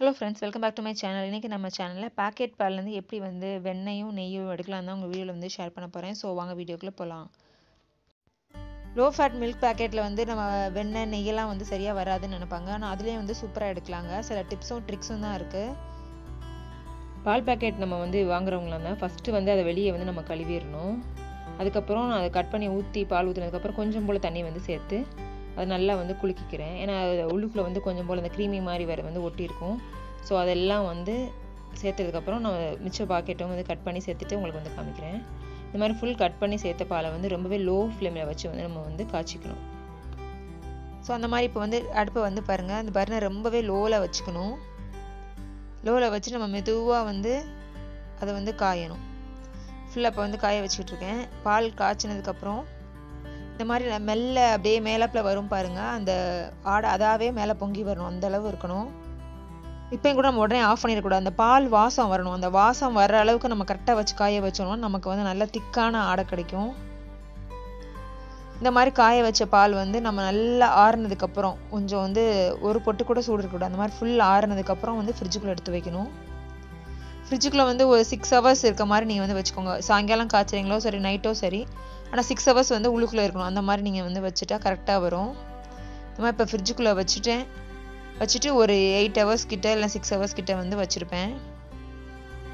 Hello friends welcome back to my channel இன்றைக்கி நம்ம சேனலில் பாக்கெட் பால்லேருந்து எப்படி வந்து வெண்ணையும் நெய்யும் எடுக்கலாம் தான் உங்கள் வீடியோவில் வந்து ஷேர் பண்ண போகிறேன் ஸோ வாங்க வீடியோக்குள்ளே போகலாம் லோ ஃபேட் மில்க் பேக்கெட்டில் வந்து நம்ம வெண்ணெய் நெய்யெல்லாம் வந்து சரியாக வராதுன்னு நினைப்பாங்க. ஆனால் அதுலேயும் வந்து சூப்பராக எடுக்கலாங்க. சில டிப்ஸும் ட்ரிக்ஸும் தான் இருக்குது பால் பேக்கெட் நம்ம வந்து வாங்குறவங்களா தான் ஃபஸ்ட்டு வந்து அதை வெளியே வந்து நம்ம கழுவிடணும். அதுக்கப்புறம் நான் அதை கட் பண்ணி ஊற்றி பால் ஊற்றினதுக்கப்புறம் கொஞ்சம் போல் தண்ணி வந்து சேர்த்து அது நல்லா வந்து குலுக்கிக்கிறேன். ஏன்னா அது உள்ளுக்குள்ளே வந்து கொஞ்சம் போல் அந்த க்ரீமி மாதிரி வேறு வந்து ஒட்டியிருக்கும். ஸோ அதெல்லாம் வந்து சேர்த்ததுக்கப்புறம் நான் மிச்ச பாக்கெட்டும் வந்து கட் பண்ணி சேர்த்துட்டு உங்களுக்கு வந்து காமிக்கிறேன். இந்த மாதிரி ஃபுல் கட் பண்ணி சேர்த்த பாலை வந்து ரொம்பவே லோ ஃப்ளேமில் வச்சு வந்து நம்ம வந்து காய்ச்சிக்கணும். ஸோ அந்த மாதிரி இப்போ வந்து அடுப்பை வந்து பாருங்கள் அந்த பர்னர் ரொம்பவே லோவில் வச்சுக்கணும். லோவில் வச்சு நம்ம மெதுவாக வந்து அதை வந்து காயணும். ஃபுல்லாக இப்போ வந்து காய வச்சுக்கிட்டு இருக்கேன். பால் காய்ச்சினதுக்கப்புறம் இந்த மாதிரி மெல்ல அப்படியே மேலப்பில் வரும் பாருங்கள் அந்த ஆடை அதாவே மேலே பொங்கி வரணும். அந்த அளவு இருக்கணும். இப்போயும் கூட நம்ம உடனே ஆஃப் பண்ணிடக்கூடாது. அந்த பால் வாசம் வரணும். அந்த வாசம் வர்ற அளவுக்கு நம்ம கரெக்டாக வச்சு காய வச்சோம்னா நமக்கு வந்து நல்ல திக்கான ஆடை கிடைக்கும். இந்த மாதிரி காய வச்ச பால் வந்து நம்ம நல்லா ஆறுனதுக்கப்புறம் கொஞ்சம் வந்து ஒரு பொட்டு கூட சூடு இருக்கக்கூடாது. அந்த மாதிரி ஃபுல் ஆறுனதுக்கப்புறம் வந்து ஃப்ரிட்ஜுக்குள்ளே எடுத்து வைக்கணும். ஃப்ரிட்ஜுக்குள்ளே வந்து ஒரு சிக்ஸ் ஹவர்ஸ் இருக்க மாதிரி நீங்கள் வந்து வச்சுக்கோங்க. சாயங்காலம் காய்ச்சறீங்களோ சரி நைட்டோ சரி ஆனால் சிக்ஸ் ஹவர்ஸ் வந்து உள்ளுக்குள்ளே இருக்கணும். அந்த மாதிரி நீங்கள் வந்து வச்சுட்டா கரெக்டாக வரும். இந்த மாதிரி இப்போ ஃப்ரிட்ஜுக்குள்ளே வச்சுட்டேன். வச்சுட்டு ஒரு எயிட் ஹவர்ஸ் கிட்ட இல்லை சிக்ஸ் ஹவர்ஸ் கிட்ட வந்து வச்சுருப்பேன்.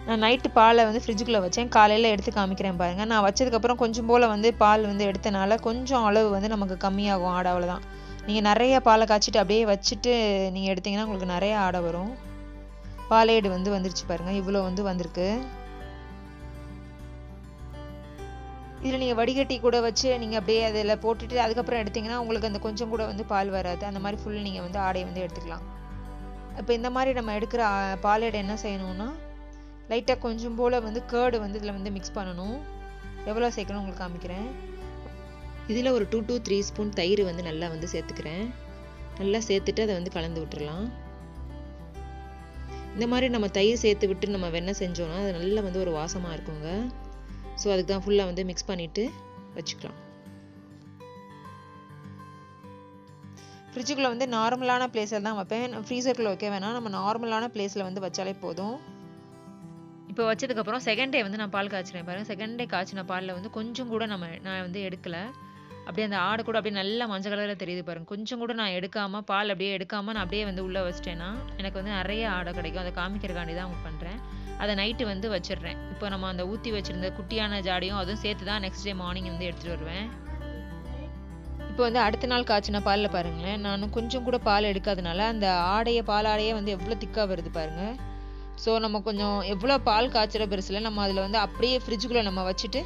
நான் நைட்டு பாலை வந்து ஃப்ரிட்ஜுக்குள்ளே வச்சேன். காலையில் எடுத்து காமிக்கிறேன் பாருங்கள் நான் வச்சதுக்கப்புறம் கொஞ்சம் போல் வந்து பால் வந்து எடுத்தனால கொஞ்சம் அளவு வந்து நமக்கு கம்மியாகும் ஆடை அவ்வளோதான் நீங்கள் நிறைய பாலை காய்ச்சிட்டு அப்படியே வச்சுட்டு நீங்கள் எடுத்தீங்கன்னா உங்களுக்கு நிறைய ஆடை வரும். பாலேடு வந்து வந்துருச்சு பாருங்கள் இவ்வளோ வந்து வந்திருக்கு. இதில் நீங்கள் வடிகட்டி கூட வச்சு நீங்கள் அப்படியே அதில் போட்டுட்டு அதுக்கப்புறம் எடுத்திங்கன்னா உங்களுக்கு அந்த கொஞ்சம் கூட வந்து பால் வராது. அந்த மாதிரி ஃபுல் நீங்கள் வந்து ஆடையை வந்து எடுத்துக்கலாம். இப்போ இந்த மாதிரி நம்ம எடுக்கிற பாலேடை என்ன செய்யணும்னா லைட்டாக கொஞ்சம் போல் வந்து கேர்டு வந்து இதில் வந்து மிக்ஸ் பண்ணணும். எவ்வளோ சேர்க்கணும் உங்களுக்கு காமிக்கிறேன். இதில் ஒரு டூ டூ த்ரீ ஸ்பூன் தயிர் வந்து நல்லா வந்து சேர்த்துக்கிறேன். நல்லா சேர்த்துட்டு அதை வந்து கலந்து விட்டுறலாம். இந்த மாதிரி நம்ம தயிர் சேர்த்து விட்டு நம்ம வெண்ணெய் செஞ்சோன்னா அது நல்லா வந்து ஒரு வாசமாக இருக்குங்க. ஸோ அதுக்கு தான் ஃபுல்லாக வந்து மிக்ஸ் பண்ணிவிட்டு வச்சுக்கலாம். ஃப்ரிட்ஜுக்குள்ளே வந்து நார்மலான பிளேஸில் தான் வைப்பேன். ஃப்ரீசருக்குள்ளே வைக்க வேணாம். நம்ம நார்மலான பிளேஸில் வந்து வச்சாலே போதும். இப்போ வச்சதுக்கப்புறம் செகண்ட் டே வந்து நான் பால் காய்ச்சினேன் பாருங்கள் செகண்ட் டே காய்ச்சின பாலில் வந்து கொஞ்சம் கூட நம்ம நான் வந்து எடுக்கலை. அப்படியே அந்த ஆடு கூட அப்படியே நல்லா மஞ்சள் கலரில் தெரியுது பாருங்கள் கொஞ்சம் கூட நான் எடுக்காமல் பால் அப்படியே எடுக்காமல் நான் அப்படியே வந்து உள்ளே வச்சிட்டேன்னா எனக்கு வந்து நிறைய ஆடை கிடைக்கும். அதை காமிக்கிறக்காண்டி தான் அவங்க பண்ணுறேன் அதை நைட்டு வந்து வச்சிடுறேன். இப்போ நம்ம அந்த ஊற்றி வச்சுருந்த குட்டியான ஜாடியும் அதுவும் சேர்த்து தான் நெக்ஸ்ட் டே மார்னிங் வந்து எடுத்துகிட்டு வருவேன். இப்போ வந்து அடுத்த நாள் காய்ச்சின பாலில் பாருங்களேன். நான் கொஞ்சம் கூட பால் எடுக்காதனால அந்த ஆடையை பால் ஆடையே வந்து எவ்வளோ திக்காக வருது பாருங்கள் ஸோ நம்ம கொஞ்சம் எவ்வளோ பால் காய்ச்சிற பெருசில் நம்ம அதில் வந்து அப்படியே ஃப்ரிட்ஜுக்குள்ளே நம்ம வச்சுட்டு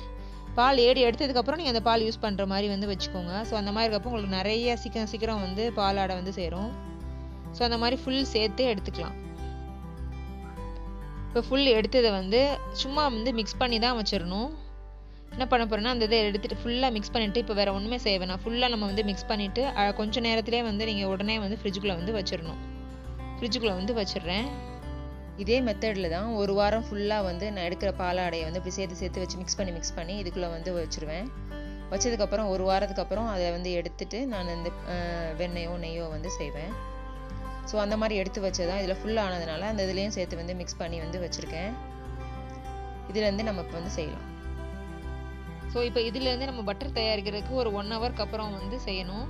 பால் ஏடி எடுத்ததுக்கப்புறம் நீங்கள் அந்த பால் யூஸ் பண்ணுற மாதிரி வந்து வச்சுக்கோங்க. ஸோ அந்த மாதிரி இருக்கப்போ உங்களுக்கு நிறைய சீக்கிரம் சீக்கிரம் வந்து பால் ஆடை வந்து சேரும். ஸோ அந்த மாதிரி ஃபுல் சேர்த்து எடுத்துக்கலாம். இப்போ ஃபுல் எடுத்ததை வந்து சும்மா வந்து மிக்ஸ் பண்ணி தான் வச்சிடணும். என்ன பண்ண போகிறேன்னா அந்த இதை எடுத்துகிட்டு ஃபுல்லாக மிக்ஸ் பண்ணிவிட்டு இப்போ வேறு ஒன்றுமே செய்ய வேணாம். ஃபுல்லாக நம்ம வந்து மிக்ஸ் பண்ணிவிட்டு கொஞ்சம் நேரத்துலேயே வந்து நீங்கள் உடனே வந்து ஃப்ரிட்ஜுக்குள்ளே வந்து வச்சிடணும். ஃப்ரிட்ஜுக்குள்ளே வந்து வச்சிடுறேன். இதே மெத்தடில் தான் ஒரு வாரம் ஃபுல்லாக வந்து நான் எடுக்கிற பாலாடையை வந்து இப்படி சேர்த்து சேர்த்து வச்சு மிக்ஸ் பண்ணி மிக்ஸ் பண்ணி இதுக்குள்ளே வந்து வச்சுருவேன். வச்சதுக்கப்புறம் ஒரு வாரத்துக்கு அப்புறம் அதை வந்து எடுத்துட்டு நான் இந்த வெண்ணெயோ நெய்யோ வந்து செய்வேன். ஸோ அந்த மாதிரி எடுத்து வச்சதான் இதில் ஃபுல்லாக ஆனதுனால அந்த இதுலேயும் சேர்த்து வந்து மிக்ஸ் பண்ணி வந்து வச்சுருக்கேன். இதுலேருந்து நம்ம இப்போ வந்து செய்யலாம். ஸோ இப்போ இதுலேருந்து நம்ம பட்டர் தயாரிக்கிறதுக்கு ஒரு ஒன் ஹவருக்கு அப்புறம் வந்து செய்யணும்.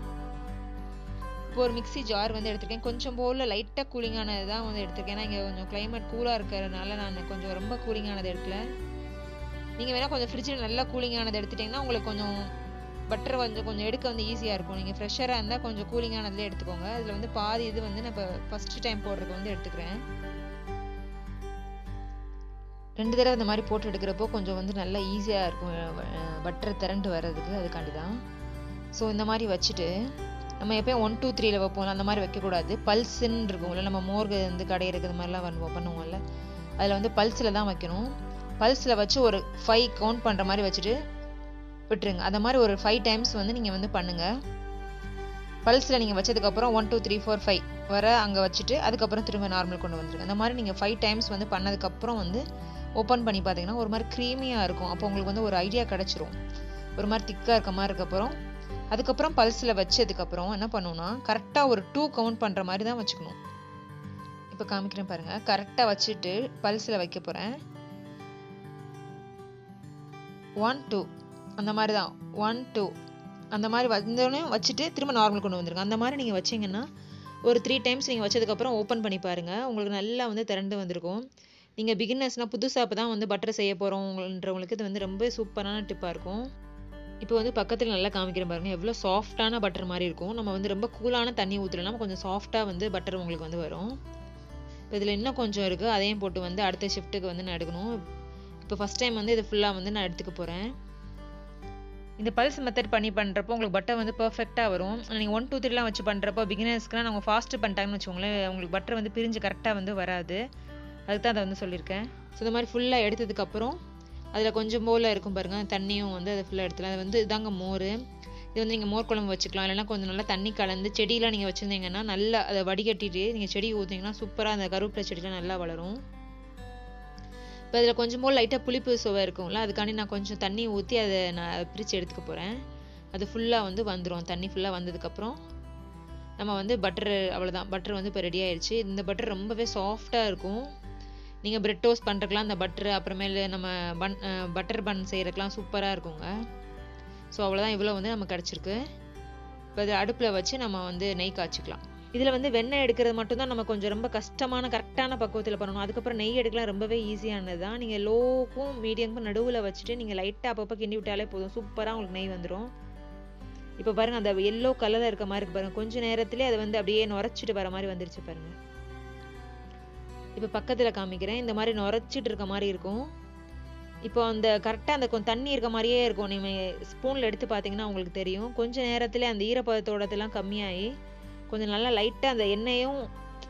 இப்போ ஒரு மிக்சி ஜார் வந்து எடுத்திருக்கேன். கொஞ்சம் போல் லைட்டாக கூலிங்கானது தான் வந்து எடுத்திருக்கேன். ஏன்னா இங்கே கொஞ்சம் கிளைமேட் கூலாக இருக்கிறதுனால நான் கொஞ்சம் ரொம்ப கூலிங்கானது எடுக்கல. நீங்கள் வேணால் கொஞ்சம் ஃப்ரிட்ஜில் நல்லா கூலிங்கானது எடுத்துட்டிங்கன்னா உங்களுக்கு கொஞ்சம் பட்டர் கொஞ்சம் கொஞ்சம் எடுக்க வந்து ஈஸியாக இருக்கும். நீங்கள் ஃப்ரெஷ்ஷராக இருந்தால் கொஞ்சம் கூலிங்கானதுலேயே எடுத்துக்கோங்க. அதில் வந்து பாதி இது வந்து நான் இப்போ ஃபஸ்ட்டு டைம் போடுறதுக்கு வந்து எடுத்துக்கிறேன். ரெண்டு தடவை இந்த மாதிரி போட்டு எடுக்கிறப்போ கொஞ்சம் வந்து நல்லா ஈஸியாக இருக்கும். பட்டர் திரண்டு வர்றதுக்கு அதுக்காண்டி தான் ஸோ இந்த மாதிரி வச்சுட்டு நம்ம எப்போயும் ஒன் டூ த்ரீல வைப்போம்ல அந்த மாதிரி வைக்கக்கூடாது. பல்ஸுன்னு இருக்கும்ல நம்ம மோர்கு வந்து கடை இருக்கிறது மாதிரிலாம் பண்ணுவோம் பண்ணுவோம்ல. அதில் வந்து பல்ஸில் தான் வைக்கணும். பல்ஸில் வச்சு ஒரு ஃபைவ் கவுண்ட் பண்ணுற மாதிரி வச்சுட்டு விட்டுருங்க. அந்த மாதிரி ஒரு ஃபைவ் டைம்ஸ் வந்து நீங்கள் வந்து பண்ணுங்கள் பல்ஸில் நீங்கள் வச்சதுக்கப்புறம் one two three four five வர அங்கே வச்சுட்டு அதுக்கப்புறம் திரும்ப நார்மல் கொண்டு வந்துருங்க. அந்த மாதிரி நீங்கள் ஃபைவ் டைம்ஸ் வந்து பண்ணதுக்கப்புறம் வந்து ஓப்பன் பண்ணி பார்த்தீங்கன்னா ஒரு மாதிரி க்ரீமியாக இருக்கும். அப்போ உங்களுக்கு வந்து ஒரு ஐடியா கிடச்சிரும். ஒரு மாதிரி திக்காக இருக்க மாதிரி இருக்கப்புறம் அதுக்கப்புறம் பல்ஸில் வச்சதுக்கப்புறம் என்ன பண்ணணும்னா கரெக்டாக ஒரு டூ கவுண்ட் பண்ணுற மாதிரி தான் வச்சுக்கணும். இப்போ காமிக்கிறேன் பாருங்கள் கரெக்டாக வச்சுட்டு பல்ஸில் வைக்க போகிறேன் ஒன் டூ அந்த மாதிரி தான் ஒன் டூ அந்த மாதிரி வந்தோடனே வச்சுட்டு திரும்ப நார்மல் கொண்டு வந்துருங்க. அந்த மாதிரி நீங்கள் வச்சிங்கன்னா ஒரு த்ரீ டைம்ஸ் நீங்கள் வச்சதுக்கப்புறம் ஓப்பன் பண்ணி பாருங்கள் உங்களுக்கு நல்லா வந்து திரண்டு வந்திருக்கும். நீங்கள் பிகினர்ஸ்னால் புதுசாக இப்போ தான் வந்து பட்டர் செய்ய போகிறவங்கன்றவங்களுக்கு இது வந்து ரொம்ப சூப்பரான டிப்பாக இருக்கும். இப்போ வந்து பக்கத்தில் நல்லா காமிக்கிறேன் பாருங்கள் எவ்வளோ சாஃப்டான பட்டர் மாதிரி இருக்கும். நம்ம வந்து ரொம்ப கூலான தண்ணி ஊற்றலாம் கொஞ்சம் சாஃப்டாக வந்து பட்டர் உங்களுக்கு வந்து வரும். இப்போ இதில் இன்னும் கொஞ்சம் இருக்குது அதையும் போட்டு வந்து அடுத்த ஷிஃப்ட்டுக்கு வந்து நான் எடுக்கணும் இப்போ ஃபஸ்ட் டைம் வந்து இது ஃபுல்லாக வந்து நான் எடுத்துக்க போகிறேன் இந்த பல்ஸ் மெத்தட் பண்ணி பண்ணுறப்போ உங்களுக்கு பட்டர் வந்து பர்ஃபெக்டாக வரும். நீங்கள் ஒன் டூ த்ரீலாம் வச்சு பண்ணுறப்போ பிகினர்ஸ்க்குலாம் நாங்கள் ஃபாஸ்ட்டு பண்ணிட்டாங்கன்னு வச்சுக்கோங்களேன் உங்களுக்கு பட்டர் வந்து பிரிஞ்சு கரெக்டாக வந்து வராது. அதுக்கு தான் அதை வந்து சொல்லியிருக்கேன். ஸோ இந்த மாதிரி ஃபுல்லாக எடுத்ததுக்கப்புறம் அதில் கொஞ்சம் போல் இருக்கும் பாருங்கள் தண்ணியும் வந்து அதை ஃபுல்லாக எடுத்துலாம் அது வந்து இதாங்க மோர். இது வந்து நீங்கள் மோர் குழம்பு வச்சுக்கலாம். இல்லைனா கொஞ்சம் நல்லா தண்ணி கலந்து செடியெலாம் நீங்கள் வச்சுருந்தீங்கன்னா நல்லா அதை வடிகட்டிட்டு நீங்கள் செடி ஊற்றிங்கன்னா சூப்பராக அந்த கருவேப்பிலை செடியெலாம் நல்லா வளரும். இப்போ அதில் கொஞ்சம் லைட்டாக புளிப்பு சுவை இருக்கும்ல அதுக்காண்டி நான் கொஞ்சம் தண்ணி ஊற்றி அதை நான் பிரித்து எடுத்துக்க போகிறேன் அது ஃபுல்லாக வந்து வந்துடும் தண்ணி ஃபுல்லாக வந்ததுக்கப்புறம் நம்ம வந்து பட்டர் அவ்வளோதான் பட்டர் வந்து இப்போ ரெடி ஆயிடுச்சு இந்த பட்டர் ரொம்பவே சாஃப்டாக இருக்கும். நீங்கள் பிரெட் டோஸ்ட் பண்ணுறக்கெலாம் அந்த பட்டர் அப்புறமேலு நம்ம பன் பட்டர் பன் செய்கிறதுக்குலாம் சூப்பராக இருக்குங்க. ஸோ அவ்வளோதான் இவ்வளோ வந்து நமக்கு கிடச்சிருக்கு. இப்போ அது அடுப்பில் வச்சு நம்ம வந்து நெய் காய்ச்சிக்கலாம். இதில் வந்து வெண்ணெய் எடுக்கிறது மட்டும்தான் நம்ம கொஞ்சம் ரொம்ப கஷ்டமான கரெக்டான பக்குவத்தில் பண்ணணும். அதுக்கப்புறம் நெய் எடுக்கலாம் ரொம்பவே ஈஸியானது தான் நீங்கள் லோக்கும் மீடியமுக்கும் நடுவில் வச்சுட்டு நீங்கள் லைட்டாக அப்பப்போ கிண்டி விட்டாலே போதும். சூப்பராக உங்களுக்கு நெய் வந்துடும் இப்போ பாருங்கள் அந்த எல்லோ கலரில் இருக்க மாதிரி இருக்கு பாருங்கள் கொஞ்சம் நேரத்துலேயே அதை வந்து அப்படியே நுரைச்சிட்டு வர மாதிரி வந்துருச்சு பாருங்கள் இப்போ பக்கத்தில் காமிக்கிறேன். இந்த மாதிரி நுரைச்சிட்டு இருக்க மாதிரி இருக்கும். இப்போ அந்த கரெக்டாக அந்த கொஞ்சம் தண்ணி இருக்க மாதிரியே இருக்கும். நீங்கள் ஸ்பூனில் எடுத்து பார்த்தீங்கன்னா உங்களுக்கு தெரியும். கொஞ்சம் நேரத்தில் அந்த ஈரப்பதத்தோடத்தெல்லாம் கம்மியாகி கொஞ்சம் நல்லா லைட்டாக அந்த எண்ணெயும்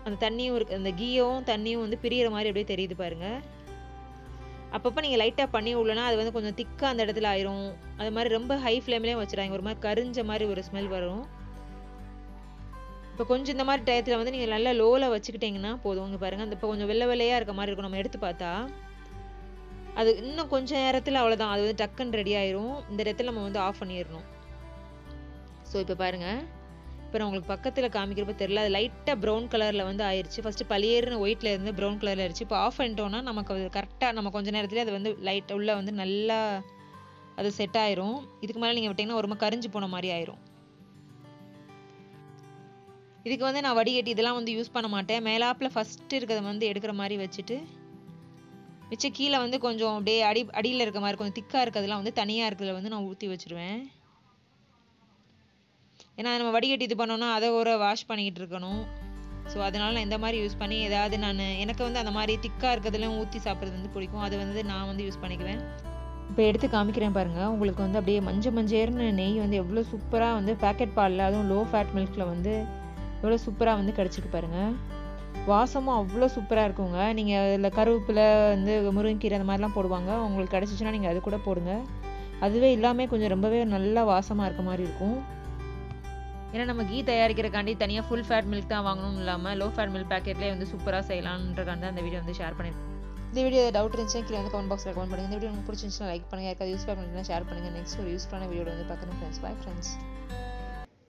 அந்த தண்ணியும் இருக்கு அந்த கீயும் தண்ணியும் வந்து பிரியிற மாதிரி அப்படியே தெரியுது பாருங்க. அப்பப்போ நீங்கள் லைட்டாக பண்ணி விடலனா அது வந்து கொஞ்சம் திக்காக அந்த இடத்துல ஆயிரும். அது மாதிரி ரொம்ப ஹை ஃப்ளேம்லேயும் வச்சுறாங்க ஒரு மாதிரி கரிஞ்ச மாதிரி ஒரு ஸ்மெல் வரும். இப்போ கொஞ்சம் இந்த மாதிரி டயத்தில் வந்து நீங்கள் நல்லா லோவில் வச்சுக்கிட்டிங்கன்னா போதும். இங்கே பாருங்கள் அந்த இப்போ கொஞ்சம் வெள்ளை வெள்ளையாக இருக்க மாதிரி இருக்கும். நம்ம எடுத்து பார்த்தா. அது இன்னும் கொஞ்சம் நேரத்தில் அவ்வளோதான் அது வந்து டக்குன்னு ரெடி ஆயிரும். இந்த இடத்துல நம்ம வந்து ஆஃப் பண்ணிடணும். ஸோ இப்போ பாருங்கள் இப்போ நான் உங்களுக்கு பக்கத்தில் காமிக்கிறப்ப தெரியல. அது லைட்டாக ப்ரௌன் கலரில் வந்து ஆயிடுச்சு ஃபஸ்ட்டு பளியர்னு ஒயிட்டில் இருந்து ப்ரௌன் கலரில் ஆயிடுச்சு இப்போ ஆஃப் பண்ணிட்டோம்னா நமக்கு அது கரெக்டாக நம்ம கொஞ்ச நேரத்துலேயே அது வந்து லைட் உள்ளே வந்து நல்லா அது செட் ஆயிரும். இதுக்கு மேலே நீங்கள் விட்டிங்கன்னா ஒரு கரிஞ்சு போன மாதிரி ஆயிரும். இதுக்கு வந்து நான் வடிகட்டி இதெல்லாம் வந்து யூஸ் பண்ண மாட்டேன். மேலாப்பில் ஃபஸ்ட்டு இருக்கிறத வந்து எடுக்கிற மாதிரி வச்சுட்டு மிச்சம் கீழே வந்து கொஞ்சம் அப்படியே அடி அடியில் இருக்க மாதிரி கொஞ்சம் திக்காக இருக்கிறதுலாம் வந்து தனியாக இருக்கிறதுல வந்து நான் ஊற்றி வச்சுருவேன். ஏன்னா நம்ம வடிகட்டி இது பண்ணோன்னா அதை ஒரு வாஷ் பண்ணிக்கிட்டு இருக்கணும். ஸோ அதனால நான் இந்த மாதிரி யூஸ் பண்ணி ஏதாவது நான் எனக்கு வந்து அந்த மாதிரி திக்காக இருக்கிறதுலாம் ஊற்றி சாப்பிட்றது வந்து பிடிக்கும். அது வந்து நான் வந்து யூஸ் பண்ணிக்குவேன். இப்போ எடுத்து காமிக்கிறேன் பாருங்கள் உங்களுக்கு வந்து அப்படியே மஞ்சள் மஞ்சேர்னு நெய் வந்து எவ்வளோ சூப்பராக வந்து பேக்கெட் பாலில் அதுவும் லோ ஃபேட் மில்கில் வந்து எவ்வளோ சூப்பராக வந்து கிடச்சிருக்கு பாருங்கள் வாசமும் அவ்வளோ சூப்பராக இருக்குங்க. நீங்கள் அதில் கருவேப்பிலை வந்து முருங்கைக்கீரை அந்த மாதிரிலாம் போடுவாங்க. உங்களுக்கு கிடச்சிச்சின்னா நீங்கள் அது கூட போடுங்க. அதுவே இல்லாமல் கொஞ்சம் ரொம்பவே நல்லா வாசமாக இருக்க மாதிரி இருக்கும். ஏன்னா நம்ம கீ தயாரிக்கிறக்காண்டி தனியாக ஃபுல் ஃபேட் மில்க் தான் வாங்கணும்னு இல்லாமல் லோ ஃபேட் மில்க் பேக்கெட்லேயே வந்து சூப்பராக செய்யலான்றக்காண்டி அந்த வீடியோ வந்து ஷேர் பண்ணியிருக்கேன் இந்த வீடியோ டவுட் இருந்துச்சுன்னா கீழே வந்து கமெண்ட் பாக்ஸில் கமெண்ட் பண்ணுங்கள் இந்த வீடியோ உங்களுக்கு பிடிச்சிருந்துச்சுன்னா லைக் பண்ணுங்கள் யாருக்காவது யூஸ்ஃபுல்லாக பண்ணுங்கள் ஷேர் பண்ணுங்கள் நெக்ஸ்ட் ஒரு யூஸ்ஃபுல்லான வீடியோ வந்து பார்க்குறேன் ஃப்ரெண்ட்ஸ் பாய் ஃப்ரெண்ட்ஸ்